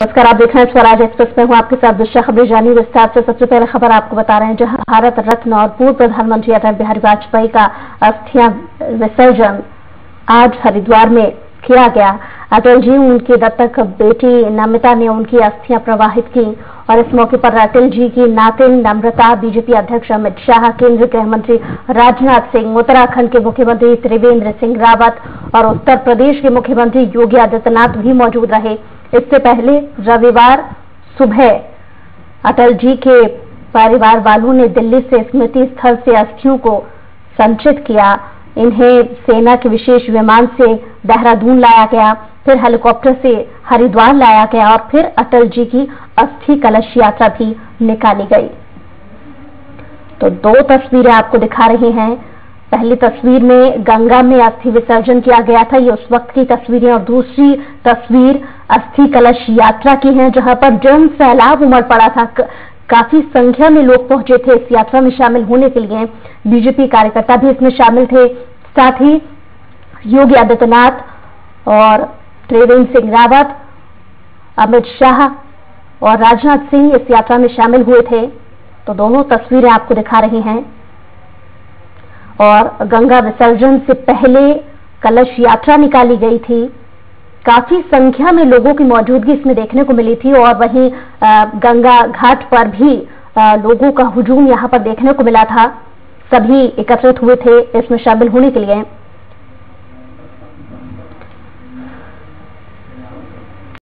नमस्कार, आप देख रहे हैं स्वराज एक्सप्रेस में हूँ आपके साथ दिशा खबरें जानी। विस्तार से सबसे पहले खबर आपको बता रहे हैं, जहाँ भारत, रत्न और पूर्व प्रधानमंत्री अटल बिहारी वाजपेयी का अस्थियाँ विसर्जन आज हरिद्वार में किया गया। अटल जी, उनकी दत्तक बेटी नमिता ने उनकी अस्थियाँ प्रवाहित की और इस मौके पर अटल जी की नातिन नम्रता, बीजेपी अध्यक्ष अमित शाह, केंद्रीय गृह मंत्री राजनाथ सिंह, उत्तराखंड के मुख्यमंत्री त्रिवेंद्र सिंह रावत और उत्तर प्रदेश के मुख्यमंत्री योगी आदित्यनाथ भी मौजूद रहे। इससे पहले रविवार सुबह अटल जी के परिवार वालों ने दिल्ली से स्मृति स्थल से अस्थियों को संचित किया। इन्हें सेना के विशेष विमान से देहरादून लाया गया, फिर हेलीकॉप्टर से हरिद्वार लाया गया और फिर अटल जी की अस्थि कलश यात्रा भी निकाली गई। तो दो तस्वीरें आपको दिखा रहे हैं। पहली तस्वीर में गंगा में अस्थि विसर्जन किया गया था, ये उस वक्त की तस्वीरें और दूसरी तस्वीर अस्थि कलश यात्रा की है, जहाँ पर जन सैलाब उमड़ पड़ा था। काफ़ी संख्या में लोग पहुँचे थे इस यात्रा में शामिल होने के लिए। बीजेपी कार्यकर्ता भी इसमें शामिल थे। साथ ही योगी आदित्यनाथ और त्रिवेंद्र सिंह रावत, अमित शाह और राजनाथ सिंह इस यात्रा में शामिल हुए थे। तो दोनों तस्वीरें आपको दिखा रही हैं। और गंगा विसर्जन से पहले कलश यात्रा निकाली गई थी। काफ़ी संख्या में लोगों की मौजूदगी इसमें देखने को मिली थी और वहीं गंगा घाट पर भी लोगों का हुजूम यहाँ पर देखने को मिला था। सभी एकत्रित हुए थे इसमें शामिल होने के लिए।